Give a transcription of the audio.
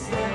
Christmas.